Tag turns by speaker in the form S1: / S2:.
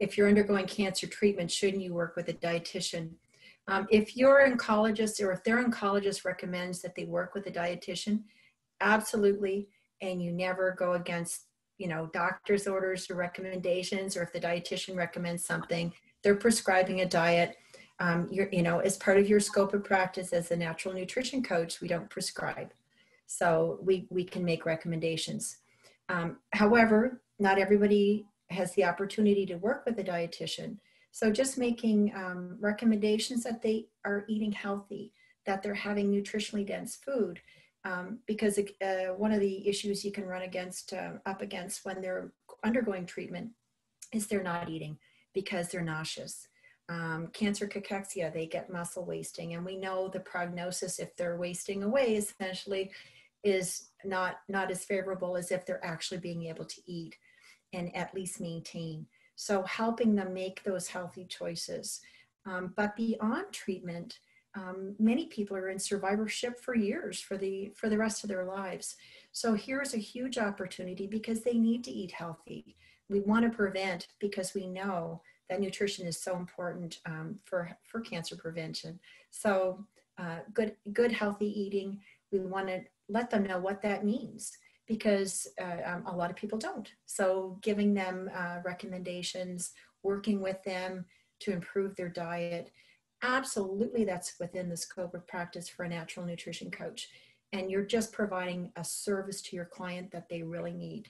S1: if you're undergoing cancer treatment, shouldn't you work with a dietitian? Um, if your oncologist or if their oncologist recommends that they work with a dietitian, absolutely, and you never go against you know doctor's orders or recommendations, or if the dietitian recommends something, they're prescribing a diet. Um, you're, you know, as part of your scope of practice as a natural nutrition coach, we don't prescribe, so we we can make recommendations. Um, however, not everybody has the opportunity to work with a dietitian. So just making um, recommendations that they are eating healthy, that they're having nutritionally dense food, um, because uh, one of the issues you can run against uh, up against when they're undergoing treatment is they're not eating because they're nauseous. Um, cancer cachexia, they get muscle wasting, and we know the prognosis if they're wasting away essentially is not not as favorable as if they're actually being able to eat and at least maintain. So helping them make those healthy choices. Um, but beyond treatment, um, many people are in survivorship for years for the for the rest of their lives. So here's a huge opportunity because they need to eat healthy. We want to prevent because we know that nutrition is so important um, for for cancer prevention. So uh, good good healthy eating. We want to let them know what that means because uh, um, a lot of people don't. So giving them uh, recommendations, working with them to improve their diet, absolutely that's within the scope of practice for a natural nutrition coach. And you're just providing a service to your client that they really need.